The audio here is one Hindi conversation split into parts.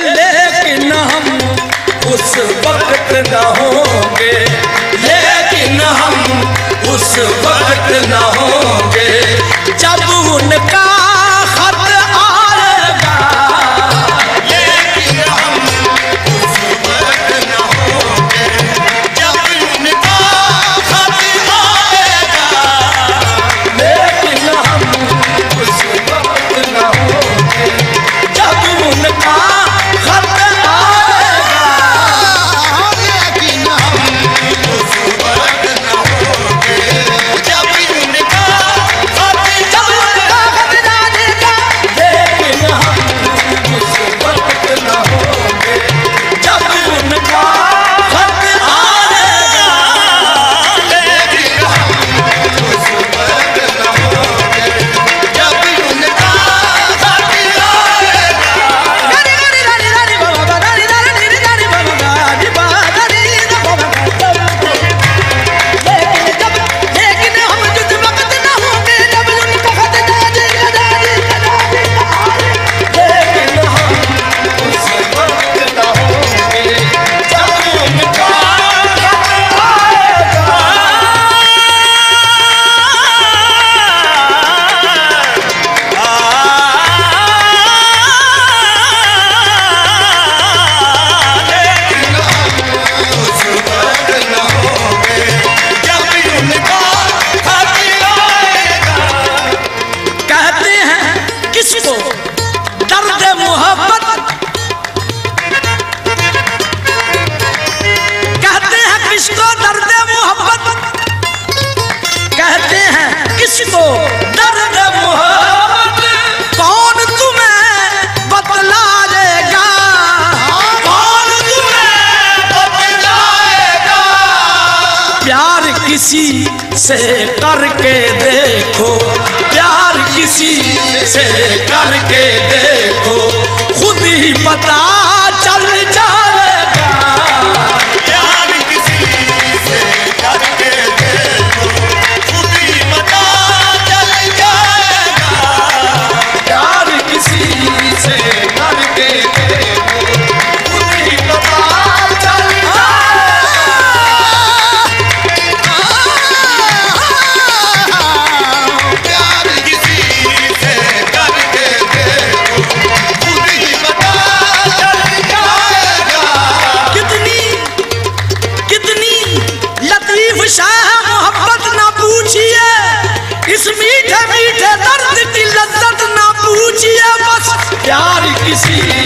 लेकिन हम उस वक्त न होंगे। लेकिन हम उस वक्त न होंगे। किसी से करके देखो प्यार किसी से करके देखो कितनी लतीफ शाह मोहब्बत ना पूछिए। इस मीठे मीठे दर्द की लज्जत ना पूछिए। बस प्यार किसी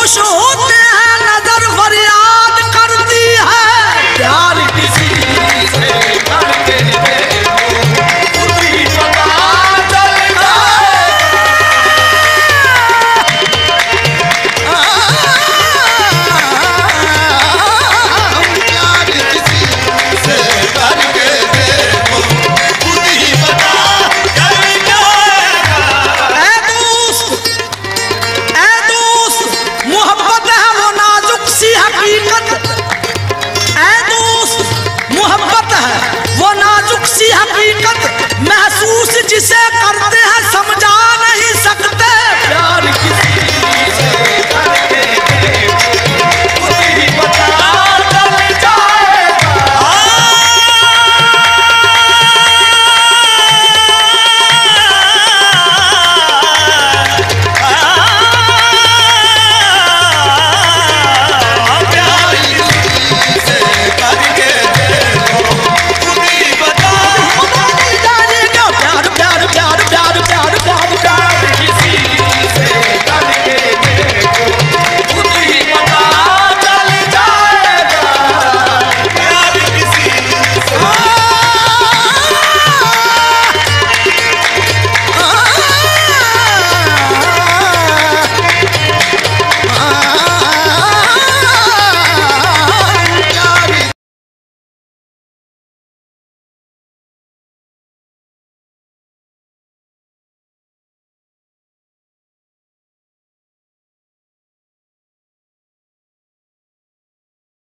खुश हो हकीकत महसूस जिसे करते हैं समझा नहीं